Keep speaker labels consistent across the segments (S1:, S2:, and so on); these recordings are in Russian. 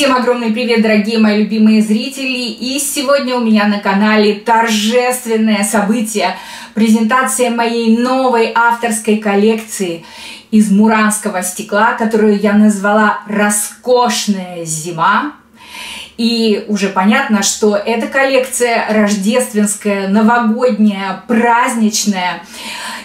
S1: Всем огромный привет, дорогие мои любимые зрители! И сегодня у меня на канале торжественное событие – презентация моей новой авторской коллекции из муранского стекла, которую я назвала «Роскошная зима». И уже понятно, что эта коллекция рождественская, новогодняя, праздничная –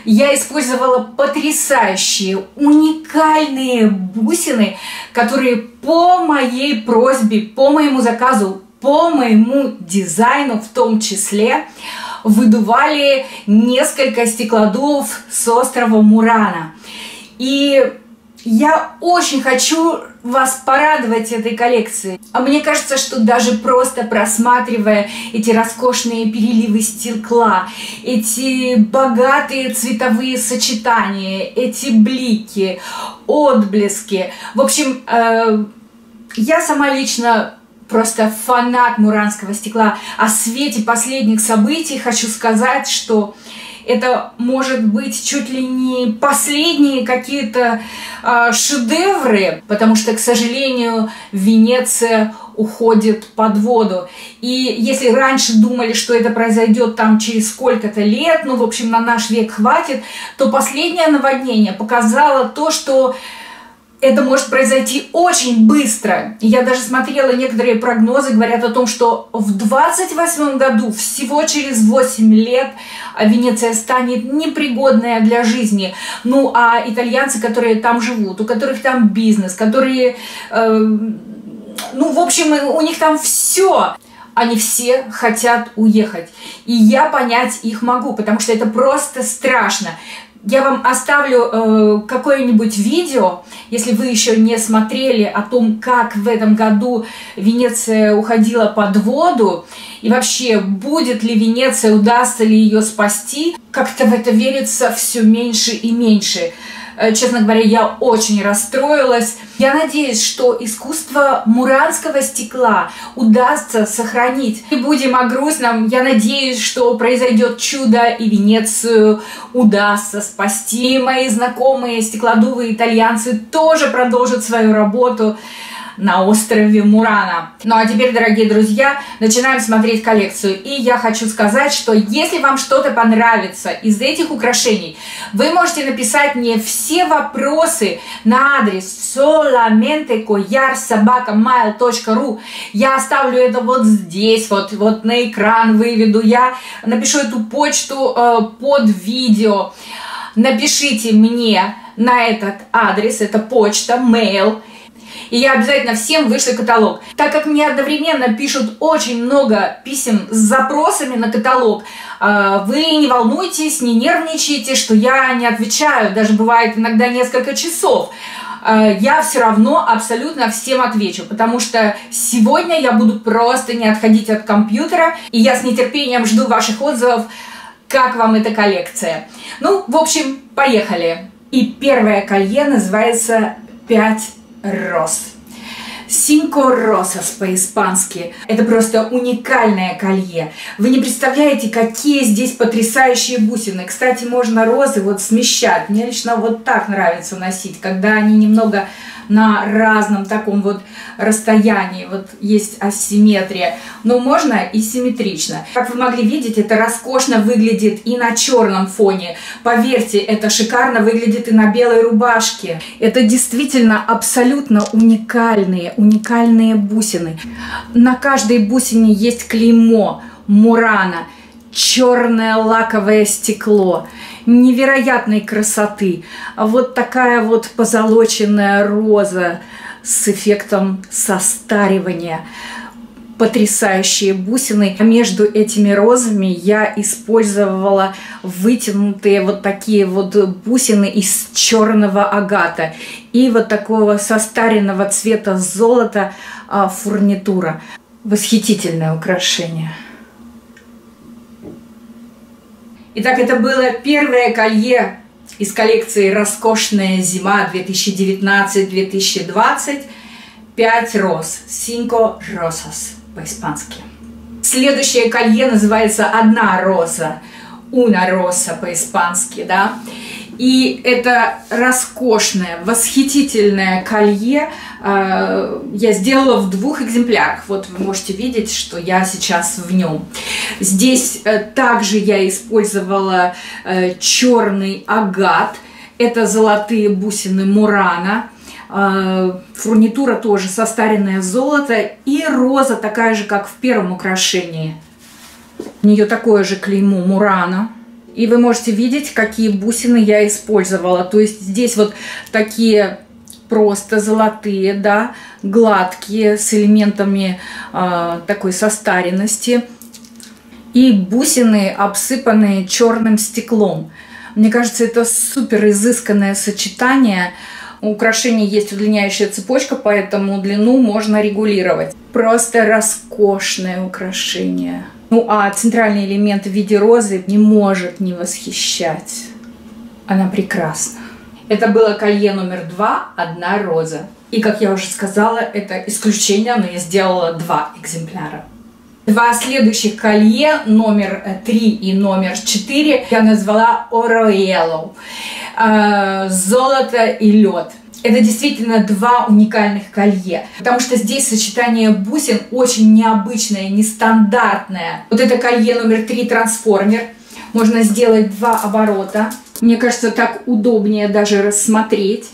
S1: я использовала потрясающие, уникальные бусины, которые по моей просьбе, по моему заказу, по моему дизайну в том числе, выдували несколько стеклодувов с острова Мурана. И я очень хочу вас порадовать этой коллекцией. А мне кажется, что даже просто просматривая эти роскошные переливы стекла, эти богатые цветовые сочетания, эти блики, отблески. В общем, э, я сама лично просто фанат муранского стекла. О свете последних событий хочу сказать, что это может быть чуть ли не последние какие-то э, шедевры, потому что, к сожалению, Венеция уходит под воду. И если раньше думали, что это произойдет там через сколько-то лет, ну, в общем, на наш век хватит, то последнее наводнение показало то, что это может произойти очень быстро. Я даже смотрела некоторые прогнозы, говорят о том, что в 28 году, всего через 8 лет, Венеция станет непригодная для жизни. Ну, а итальянцы, которые там живут, у которых там бизнес, которые, э, ну, в общем, у них там все они все хотят уехать. И я понять их могу, потому что это просто страшно я вам оставлю э, какое-нибудь видео, если вы еще не смотрели о том, как в этом году Венеция уходила под воду, и вообще, будет ли Венеция, удастся ли ее спасти. Как-то в это верится все меньше и меньше. Э, честно говоря, я очень расстроилась. Я надеюсь, что искусство муранского стекла удастся сохранить. Не будем о грустном. Я надеюсь, что произойдет чудо и Венецию удастся спасти. Мои знакомые стеклодувы итальянцы тоже продолжат свою работу на острове Мурана. Ну а теперь, дорогие друзья, начинаем смотреть коллекцию. И я хочу сказать, что если вам что-то понравится из этих украшений, вы можете написать мне все вопросы на адрес solamente Я оставлю это вот здесь, вот, вот на экран выведу. Я напишу эту почту э, под видео. Напишите мне на этот адрес, это почта, mail, и я обязательно всем вышлю каталог. Так как мне одновременно пишут очень много писем с запросами на каталог, а, вы не волнуйтесь, не нервничайте, что я не отвечаю, даже бывает иногда несколько часов а, я все равно абсолютно всем отвечу, потому что сегодня я буду просто не отходить от компьютера, и я с нетерпением жду ваших отзывов, как вам эта коллекция. Ну, в общем, поехали. И первое колье называется «Пять роз. Cinco Rosas по-испански. Это просто уникальное колье. Вы не представляете, какие здесь потрясающие бусины. Кстати, можно розы вот смещать. Мне лично вот так нравится носить, когда они немного на разном таком вот расстоянии, вот есть асимметрия, но можно и симметрично. Как вы могли видеть, это роскошно выглядит и на черном фоне. Поверьте, это шикарно выглядит и на белой рубашке. Это действительно абсолютно уникальные, уникальные бусины. На каждой бусине есть клеймо Мурана, черное лаковое стекло невероятной красоты. А вот такая вот позолоченная роза с эффектом состаривания потрясающие бусины. Между этими розами я использовала вытянутые вот такие вот бусины из черного агата и вот такого состаренного цвета золота а, фурнитура. Восхитительное украшение. Итак, это было первое колье из коллекции «Роскошная зима 2019-2020». Пять роз. Cinco rosas по-испански. Следующее колье называется «Одна роза». «Una rosa» по-испански, да. И это роскошное, восхитительное колье э, я сделала в двух экземплярах. Вот вы можете видеть, что я сейчас в нем. Здесь э, также я использовала э, черный агат. Это золотые бусины Мурана. Фурнитура тоже состаренное золото. И роза такая же, как в первом украшении. У нее такое же клеймо Мурана. И вы можете видеть, какие бусины я использовала. То есть здесь вот такие просто золотые, да, гладкие, с элементами э, такой состаренности. И бусины, обсыпанные черным стеклом. Мне кажется, это супер изысканное сочетание. У украшений есть удлиняющая цепочка, поэтому длину можно регулировать. Просто роскошное украшение. Ну а центральный элемент в виде розы не может не восхищать. Она прекрасна. Это было колье номер два «Одна роза». И, как я уже сказала, это исключение, но я сделала два экземпляра. Два следующих колье, номер три и номер четыре, я назвала. Э, золото и лед. Это действительно два уникальных колье, потому что здесь сочетание бусин очень необычное, нестандартное. Вот это колье номер три трансформер. Можно сделать два оборота. Мне кажется, так удобнее даже рассмотреть.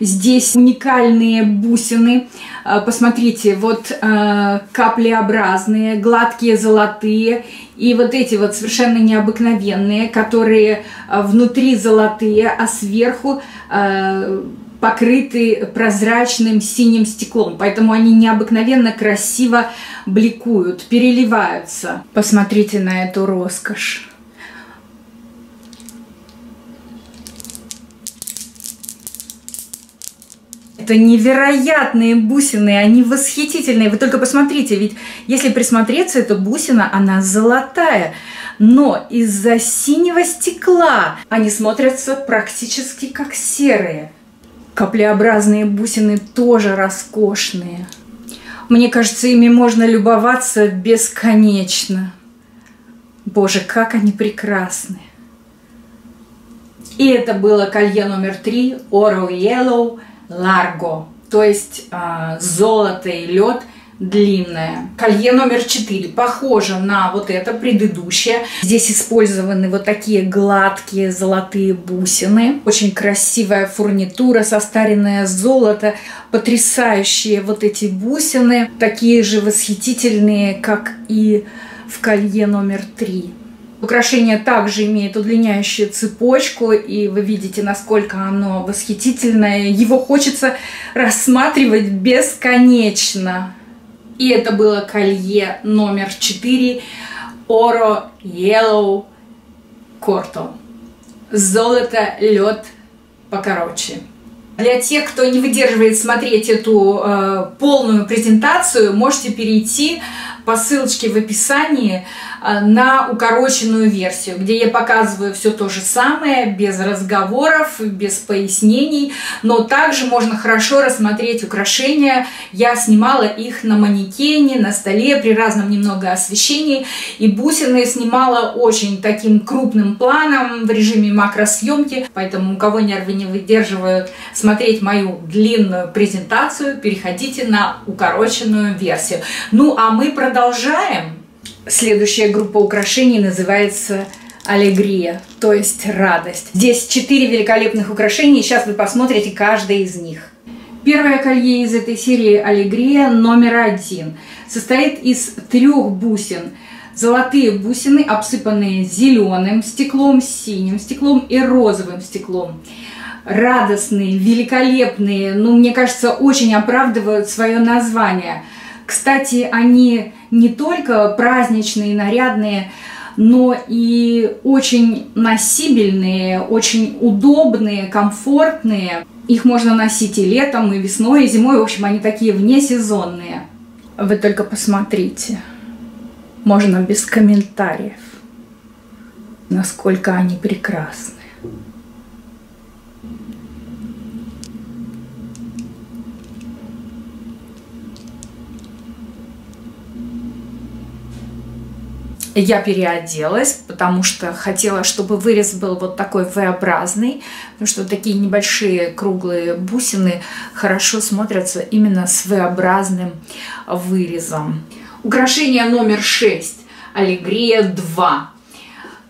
S1: Здесь уникальные бусины. А, посмотрите, вот э, каплеобразные, гладкие золотые. И вот эти вот совершенно необыкновенные, которые э, внутри золотые, а сверху покрыты прозрачным синим стеклом, поэтому они необыкновенно красиво бликуют, переливаются. Посмотрите на эту роскошь. Это невероятные бусины, они восхитительные. Вы только посмотрите, ведь если присмотреться, эта бусина, она золотая. Но из-за синего стекла они смотрятся практически как серые. Каплеобразные бусины тоже роскошные. Мне кажется, ими можно любоваться бесконечно. Боже, как они прекрасны. И это было колье номер три Oro Yellow Largo, то есть э, золото и лед – длинная. Колье номер 4 похоже на вот это предыдущее. Здесь использованы вот такие гладкие золотые бусины. Очень красивая фурнитура, состаренное золото. Потрясающие вот эти бусины. Такие же восхитительные, как и в колье номер 3. Украшение также имеет удлиняющую цепочку, и вы видите, насколько оно восхитительное. Его хочется рассматривать бесконечно. И это было колье номер 4 Oro Yellow Corto. Золото, лед покороче. Для тех, кто не выдерживает смотреть эту э, полную презентацию, можете перейти по ссылочке в описании на укороченную версию, где я показываю все то же самое, без разговоров, без пояснений, но также можно хорошо рассмотреть украшения. Я снимала их на манекене, на столе при разном немного освещении, и бусины снимала очень таким крупным планом в режиме макросъемки, поэтому у кого нервы не выдерживают смотреть мою длинную презентацию, переходите на укороченную версию. Ну а мы продолжаем. Следующая группа украшений называется аллегрия, то есть радость. Здесь четыре великолепных украшения, и сейчас вы посмотрите каждое из них. Первое колье из этой серии аллегрия номер один состоит из трех бусин. Золотые бусины, обсыпанные зеленым стеклом, синим стеклом и розовым стеклом радостные, великолепные, ну, мне кажется, очень оправдывают свое название – кстати, они не только праздничные, нарядные, но и очень носибельные, очень удобные, комфортные. Их можно носить и летом, и весной, и зимой. В общем, они такие внесезонные. Вы только посмотрите. Можно без комментариев, насколько они прекрасны. Я переоделась, потому что хотела, чтобы вырез был вот такой V-образный, потому что такие небольшие круглые бусины хорошо смотрятся именно с V-образным вырезом. Украшение номер 6. Аллегрия 2.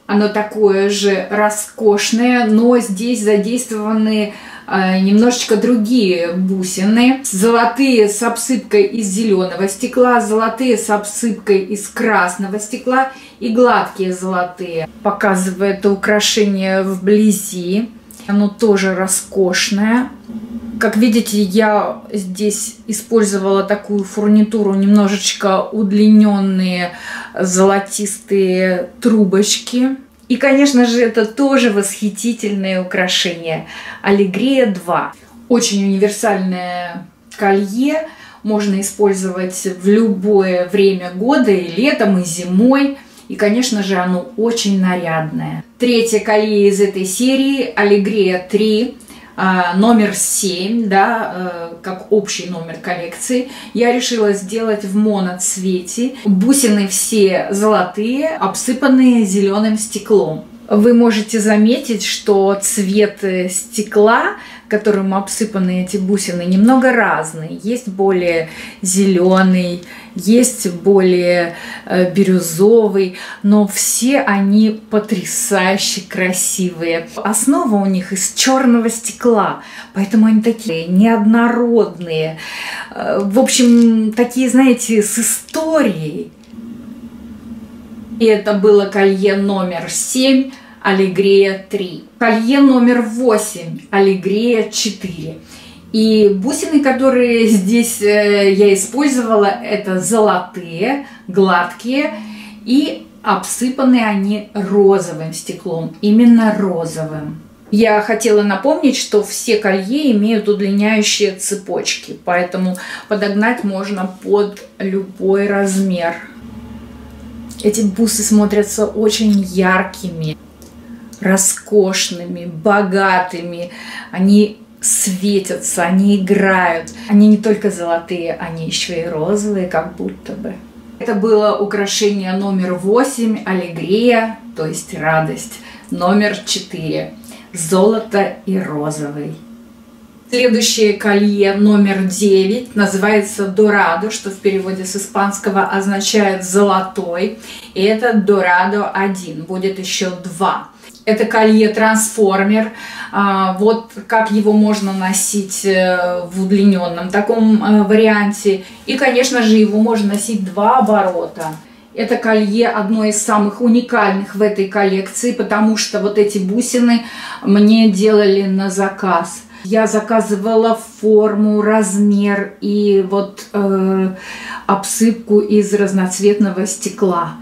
S1: Оно такое же роскошное, но здесь задействованы немножечко другие бусины. Золотые с обсыпкой из зеленого стекла, золотые с обсыпкой из красного стекла и гладкие золотые. Показываю это украшение вблизи. Оно тоже роскошное. Как видите, я здесь использовала такую фурнитуру, немножечко удлиненные золотистые трубочки. И, конечно же, это тоже восхитительное украшение. Аллегрия 2. Очень универсальное колье. Можно использовать в любое время года, и летом, и зимой. И, конечно же, оно очень нарядное. Третье колье из этой серии – Аллегрия 3. А, номер 7, да, э, как общий номер коллекции, я решила сделать в моноцвете. Бусины все золотые, обсыпанные зеленым стеклом. Вы можете заметить, что цвет э, стекла которым обсыпаны эти бусины, немного разные. Есть более зеленый, есть более э, бирюзовый, но все они потрясающе красивые. Основа у них из черного стекла, поэтому они такие неоднородные. Э, в общем, такие, знаете, с историей. И это было колье номер семь Аллегрия 3. Колье номер 8, Аллегрия 4. И бусины, которые здесь э, я использовала, это золотые, гладкие и обсыпаны они розовым стеклом, именно розовым. Я хотела напомнить, что все колье имеют удлиняющие цепочки, поэтому подогнать можно под любой размер. Эти бусы смотрятся очень яркими роскошными, богатыми. Они светятся, они играют. Они не только золотые, они еще и розовые, как будто бы. Это было украшение номер 8, аллегрия, то есть радость. Номер 4, золото и розовый. Следующее колье номер 9 называется Дорадо, что в переводе с испанского означает золотой. И это Дорадо 1, будет еще два. Это колье трансформер. А, вот как его можно носить э, в удлиненном таком э, варианте. И, конечно же, его можно носить два оборота. Это колье одно из самых уникальных в этой коллекции, потому что вот эти бусины мне делали на заказ. Я заказывала форму, размер и вот э, обсыпку из разноцветного стекла.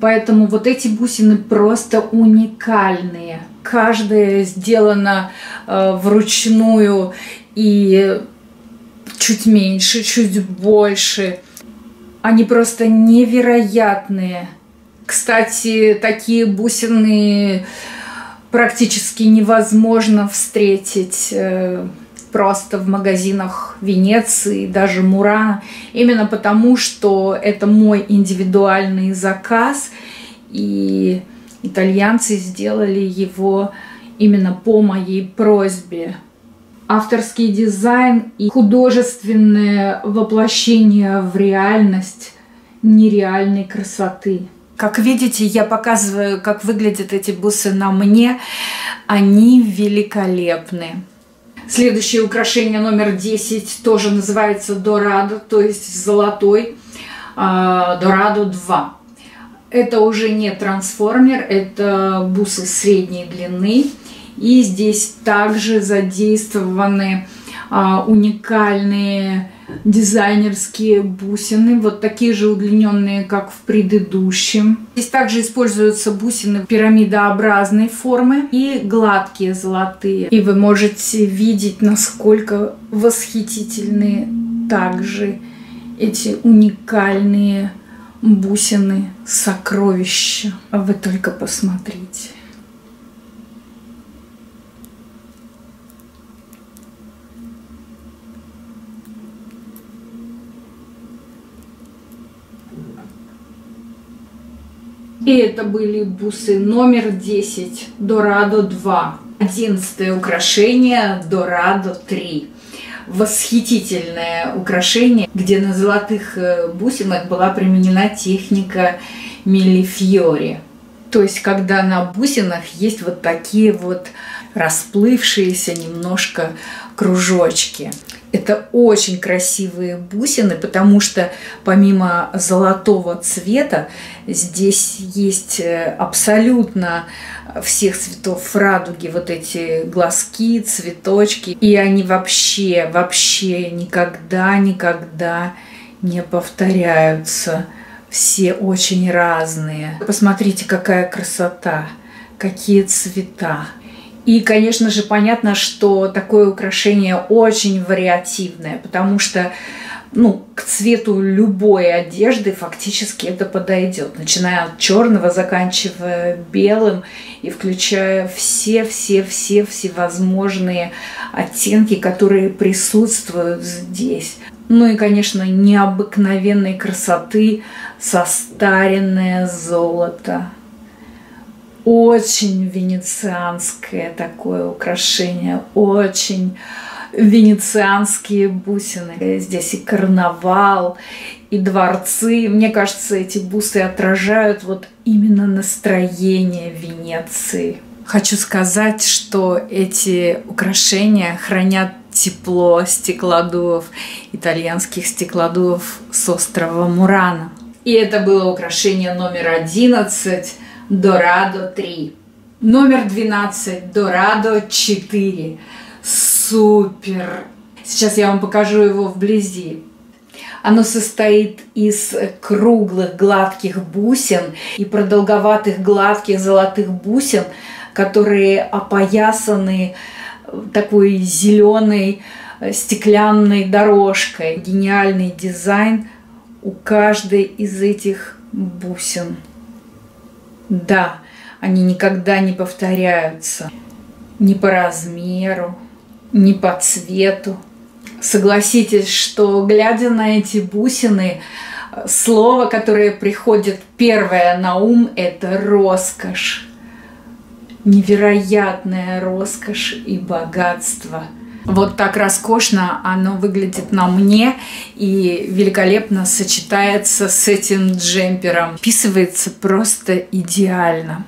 S1: Поэтому вот эти бусины просто уникальные. Каждая сделана э, вручную и чуть меньше, чуть больше. Они просто невероятные. Кстати, такие бусины практически невозможно встретить. Э, просто в магазинах Венеции, даже Мурана, именно потому, что это мой индивидуальный заказ, и итальянцы сделали его именно по моей просьбе. Авторский дизайн и художественное воплощение в реальность нереальной красоты. Как видите, я показываю, как выглядят эти бусы на мне. Они великолепны. Следующее украшение номер 10 тоже называется Дорадо, то есть золотой а, Дорадо 2. Это уже не трансформер, это бусы средней длины. И здесь также задействованы а, уникальные дизайнерские бусины, вот такие же удлиненные, как в предыдущем. Здесь также используются бусины пирамидообразной формы и гладкие золотые. И вы можете видеть, насколько восхитительные также эти уникальные бусины сокровища. Вы только посмотрите. И это были бусы номер 10 Дорадо 2. Одиннадцатое украшение Дорадо 3 восхитительное украшение, где на золотых э, бусинах была применена техника милифьори. То есть, когда на бусинах есть вот такие вот расплывшиеся немножко кружочки. Это очень красивые бусины, потому что помимо золотого цвета здесь есть э, абсолютно всех цветов радуги, вот эти глазки, цветочки. И они вообще, вообще никогда, никогда не повторяются. Все очень разные. Посмотрите, какая красота, какие цвета. И, конечно же, понятно, что такое украшение очень вариативное, потому что ну, к цвету любой одежды фактически это подойдет, начиная от черного, заканчивая белым и включая все-все-все всевозможные оттенки, которые присутствуют здесь. Ну и, конечно, необыкновенной красоты состаренное золото очень венецианское такое украшение, очень венецианские бусины. Здесь и карнавал, и дворцы. Мне кажется, эти бусы отражают вот именно настроение Венеции. Хочу сказать, что эти украшения хранят тепло стеклодувов, итальянских стеклодувов с острова Мурана. И это было украшение номер 11 Дорадо 3. Номер 12 Дорадо 4. Супер! Сейчас я вам покажу его вблизи. Оно состоит из круглых гладких бусин и продолговатых гладких золотых бусин, которые опоясаны такой зеленой стеклянной дорожкой. Гениальный дизайн у каждой из этих бусин. Да, они никогда не повторяются. Ни по размеру, ни по цвету. Согласитесь, что глядя на эти бусины, слово, которое приходит первое на ум, это роскошь. Невероятная роскошь и богатство – вот так роскошно оно выглядит на мне и великолепно сочетается с этим джемпером. Вписывается просто идеально.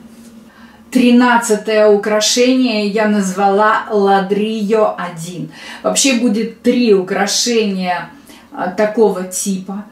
S1: Тринадцатое украшение я назвала Ладрио 1. Вообще будет три украшения а, такого типа.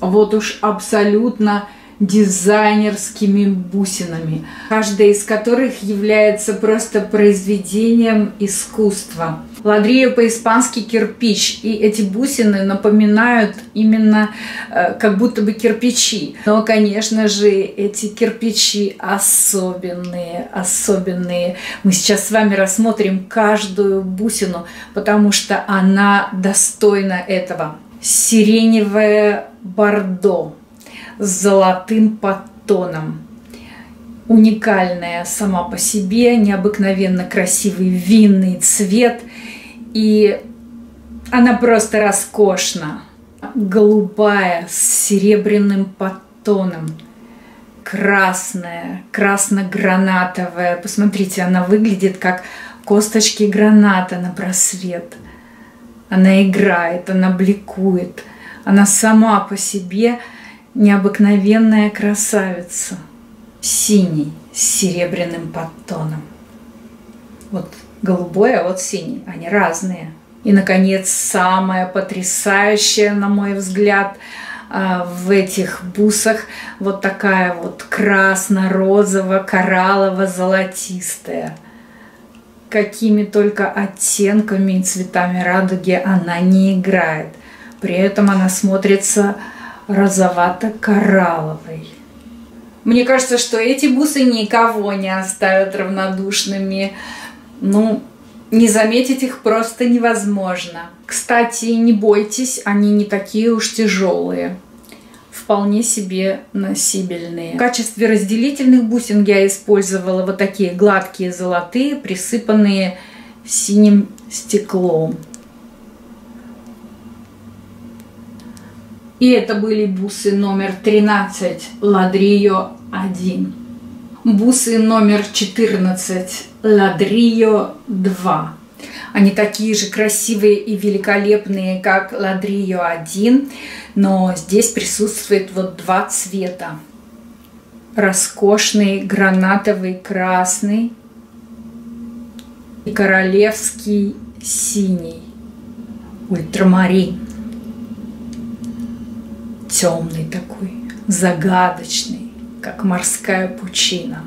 S1: Вот уж абсолютно дизайнерскими бусинами, каждая из которых является просто произведением искусства. Ладрия по-испански кирпич, и эти бусины напоминают именно э, как будто бы кирпичи. Но, конечно же, эти кирпичи особенные, особенные. Мы сейчас с вами рассмотрим каждую бусину, потому что она достойна этого. Сиреневое бордо с золотым подтоном. Уникальная сама по себе, необыкновенно красивый винный цвет. И она просто роскошна. Голубая с серебряным подтоном. Красная, красно-гранатовая. Посмотрите, она выглядит как косточки граната на просвет. Она играет, она бликует. Она сама по себе необыкновенная красавица, синий с серебряным подтоном. Вот голубой, а вот синий, они разные. И, наконец, самое потрясающее, на мой взгляд, а, в этих бусах вот такая вот красно-розово-кораллово-золотистая. Какими только оттенками и цветами радуги она не играет. При этом она смотрится розовато-коралловый. Мне кажется, что эти бусы никого не оставят равнодушными. Ну, не заметить их просто невозможно. Кстати, не бойтесь, они не такие уж тяжелые. Вполне себе носибельные. В качестве разделительных бусин я использовала вот такие гладкие золотые, присыпанные синим стеклом. И это были бусы номер 13 Ладрио 1. Бусы номер 14 Ладрио 2. Они такие же красивые и великолепные, как Ладрио 1, но здесь присутствует вот два цвета. Роскошный гранатовый красный и королевский синий, ультрамарин. Темный такой, загадочный, как морская пучина.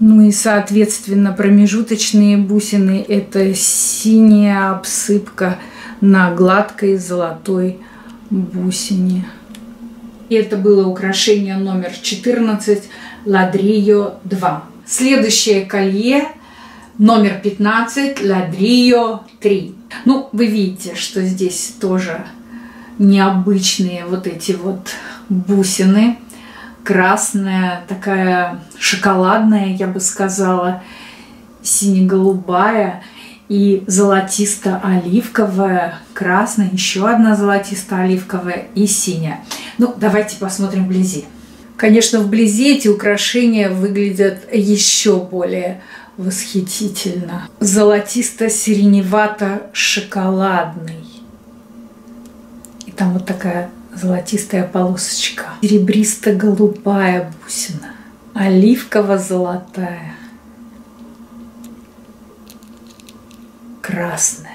S1: Ну и, соответственно, промежуточные бусины – это синяя обсыпка на гладкой золотой бусине. И это было украшение номер 14 Ладрио 2. Следующее колье номер 15 Ладрио 3. Ну, вы видите, что здесь тоже необычные вот эти вот бусины – красная, такая шоколадная, я бы сказала, сине-голубая и золотисто-оливковая, красная, еще одна золотисто-оливковая и синяя. Ну, давайте посмотрим вблизи. Конечно, вблизи эти украшения выглядят еще более восхитительно. Золотисто-сиреневато-шоколадный. Там вот такая золотистая полосочка, серебристо-голубая бусина, оливково-золотая, красная,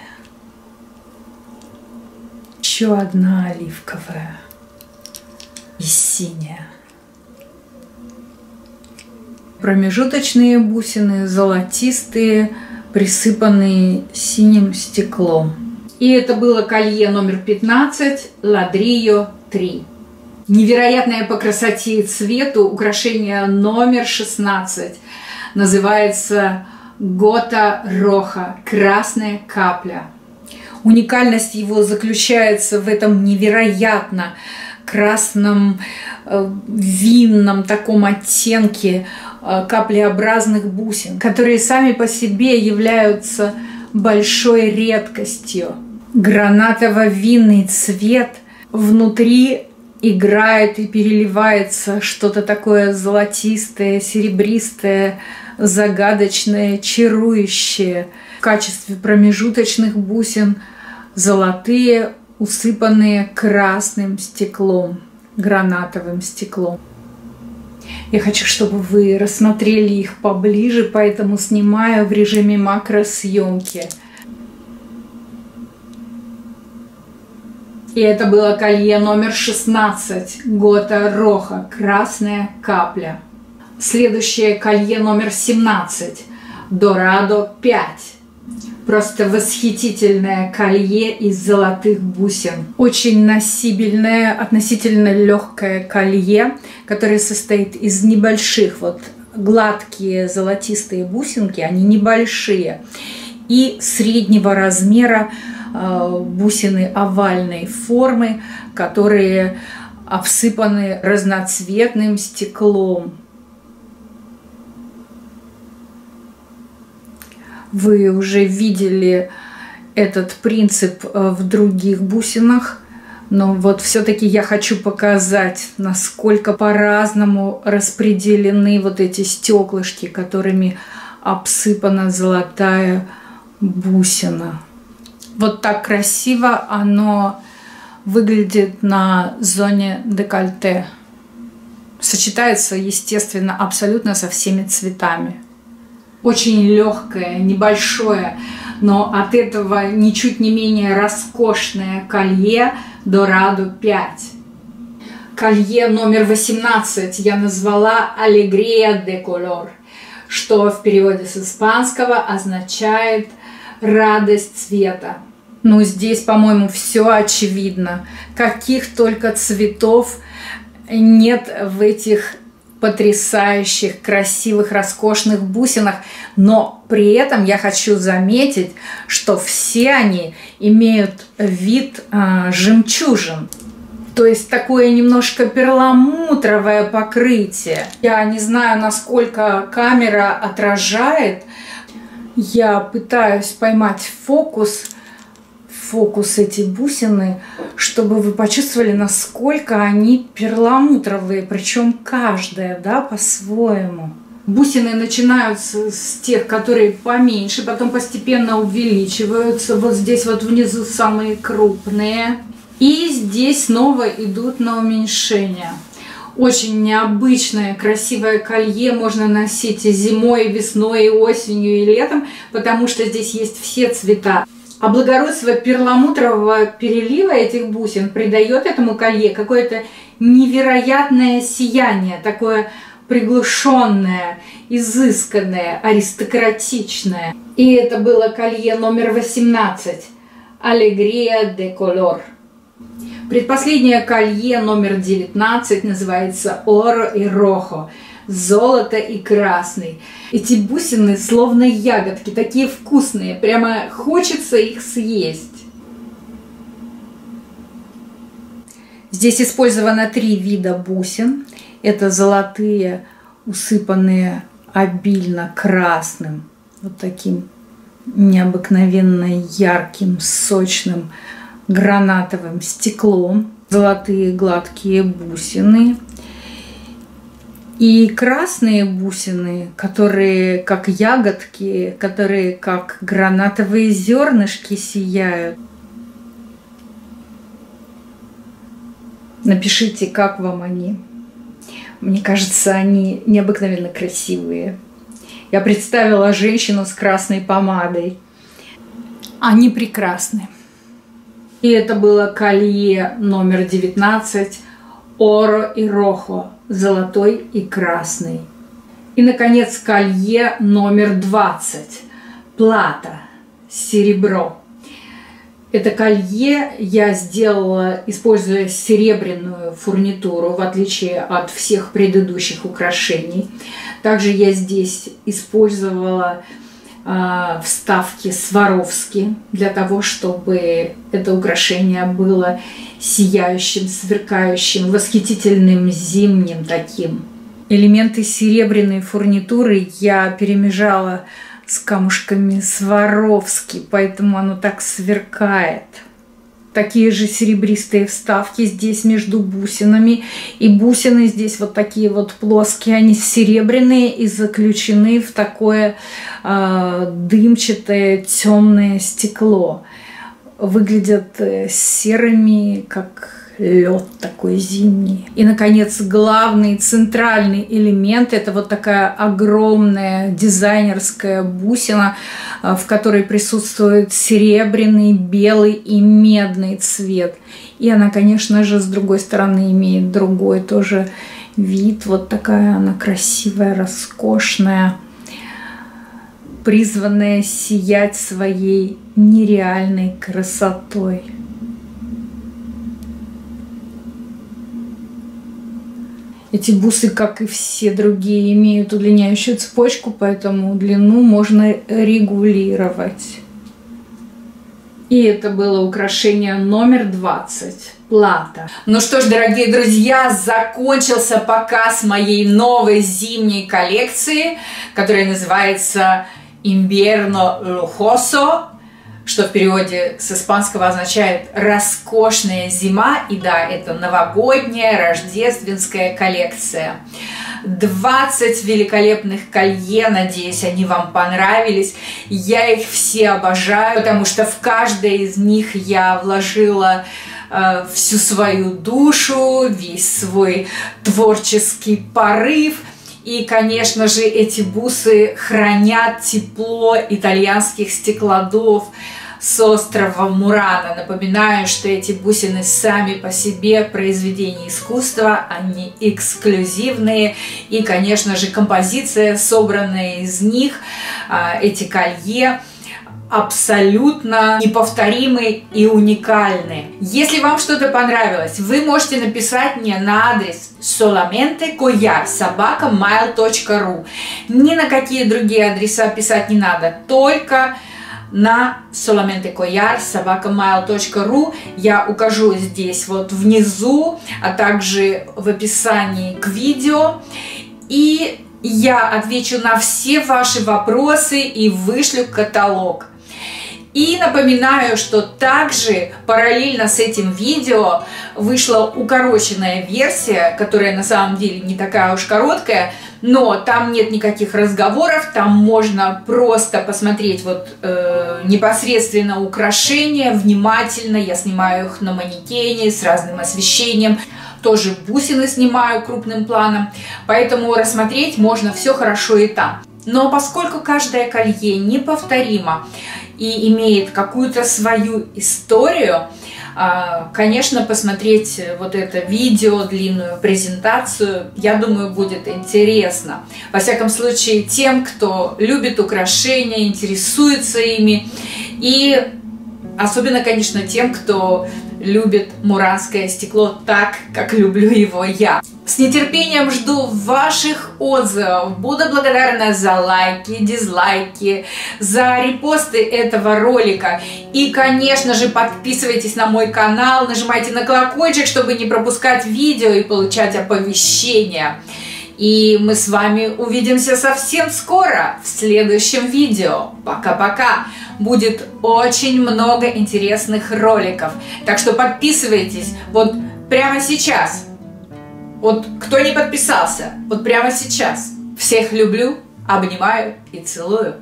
S1: еще одна оливковая. И синяя. Промежуточные бусины золотистые, присыпанные синим стеклом. И это было колье номер 15 Ладрио 3. Невероятное по красоте и цвету украшение номер 16 называется Гота Роха – красная капля. Уникальность его заключается в этом невероятно красном э, винном таком оттенке э, каплеобразных бусин, которые сами по себе являются большой редкостью. Гранатово-винный цвет внутри играет и переливается что-то такое золотистое, серебристое, загадочное, чарующее. В качестве промежуточных бусин золотые, усыпанные красным стеклом, гранатовым стеклом. Я хочу, чтобы вы рассмотрели их поближе, поэтому снимаю в режиме макросъемки. И это было колье номер 16 Гота Роха. «Красная капля». Следующее колье номер 17 Дорадо 5 Просто восхитительное колье из золотых бусин. Очень носибельное, относительно легкое колье, которое состоит из небольших, вот гладкие золотистые бусинки, они небольшие, и среднего размера бусины овальной формы, которые обсыпаны разноцветным стеклом. Вы уже видели этот принцип э, в других бусинах, но вот все-таки я хочу показать, насколько по-разному распределены вот эти стеклышки, которыми обсыпана золотая бусина. Вот так красиво оно выглядит на зоне декольте. Сочетается, естественно, абсолютно со всеми цветами очень легкое, небольшое, но от этого ничуть не менее роскошное колье Дорадо 5. Колье номер 18 я назвала «Алегрия де колор», что в переводе с испанского означает «радость цвета». Ну, здесь, по-моему, все очевидно. Каких только цветов нет в этих потрясающих, красивых, роскошных бусинах, но при этом я хочу заметить, что все они имеют вид э, жемчужин. То есть такое немножко перламутровое покрытие. Я не знаю, насколько камера отражает. Я пытаюсь поймать фокус фокус эти бусины, чтобы вы почувствовали, насколько они перламутровые, причем каждая, да, по-своему. Бусины начинаются с тех, которые поменьше, потом постепенно увеличиваются. Вот здесь вот внизу самые крупные. И здесь снова идут на уменьшение. Очень необычное, красивое колье можно носить и зимой, и весной, и осенью, и летом, потому что здесь есть все цвета. А благородство перламутрового перелива этих бусин придает этому колье какое-то невероятное сияние, такое приглушенное, изысканное, аристократичное. И это было колье номер 18 «Алегрия де колор». Предпоследнее колье номер 19 называется «Оро и Рохо» золото и красный. Эти бусины словно ягодки, такие вкусные, прямо хочется их съесть. Здесь использовано три вида бусин. Это золотые, усыпанные обильно красным, вот таким необыкновенно ярким, сочным гранатовым стеклом. Золотые гладкие бусины. И красные бусины, которые как ягодки, которые как гранатовые зернышки сияют. Напишите, как вам они. Мне кажется, они необыкновенно красивые. Я представила женщину с красной помадой. Они прекрасны. И это было колье номер 19 Оро и Рохо, золотой и красный. И, наконец, колье номер 20, плата, серебро. Это колье я сделала, используя серебряную фурнитуру, в отличие от всех предыдущих украшений. Также я здесь использовала вставки Сваровски для того, чтобы это украшение было сияющим, сверкающим, восхитительным зимним таким. Элементы серебряной фурнитуры я перемежала с камушками Сваровски, поэтому оно так сверкает. Такие же серебристые вставки здесь между бусинами. И бусины здесь вот такие вот плоские, они серебряные и заключены в такое э, дымчатое темное стекло. Выглядят э, серыми, как лед такой зимний. И, наконец, главный центральный элемент – это вот такая огромная дизайнерская бусина, а, в которой присутствует серебряный, белый и медный цвет. И она, конечно же, с другой стороны имеет другой тоже вид. Вот такая она красивая, роскошная, призванная сиять своей нереальной красотой. Эти бусы, как и все другие, имеют удлиняющую цепочку, поэтому длину можно регулировать. И это было украшение номер 20. Плата. Ну что ж, дорогие друзья, закончился показ моей новой зимней коллекции, которая называется Invierno Lujoso что в переводе с испанского означает «роскошная зима». И да, это новогодняя рождественская коллекция. 20 великолепных колье, надеюсь, они вам понравились. Я их все обожаю, потому что в каждое из них я вложила э, всю свою душу, весь свой творческий порыв – и, конечно же, эти бусы хранят тепло итальянских стеклодов с острова Мурана. Напоминаю, что эти бусины сами по себе произведения искусства, они эксклюзивные. И, конечно же, композиция, собранная из них, а, эти колье – абсолютно неповторимы и уникальны. Если вам что-то понравилось, вы можете написать мне на адрес solamente collar собака mail.ru. Ни на какие другие адреса писать не надо, только на solamente collar собака mail.ru я укажу здесь вот внизу, а также в описании к видео. И я отвечу на все ваши вопросы и вышлю каталог. И напоминаю, что также параллельно с этим видео вышла укороченная версия, которая на самом деле не такая уж короткая, но там нет никаких разговоров, там можно просто посмотреть вот э, непосредственно украшения, внимательно, я снимаю их на манекене с разным освещением, тоже бусины снимаю крупным планом, поэтому рассмотреть можно все хорошо и там. Но поскольку каждое колье неповторимо, и имеет какую-то свою историю, а, конечно, посмотреть вот это видео, длинную презентацию, я думаю, будет интересно. Во всяком случае, тем, кто любит украшения, интересуется ими, и особенно, конечно, тем, кто любит муранское стекло так, как люблю его я. С нетерпением жду ваших отзывов. Буду благодарна за лайки, дизлайки, за репосты этого ролика. И, конечно же, подписывайтесь на мой канал, нажимайте на колокольчик, чтобы не пропускать видео и получать оповещения. И мы с вами увидимся совсем скоро в следующем видео. Пока-пока! Будет очень много интересных роликов. Так что подписывайтесь вот прямо сейчас. Вот кто не подписался, вот прямо сейчас. Всех люблю, обнимаю и целую.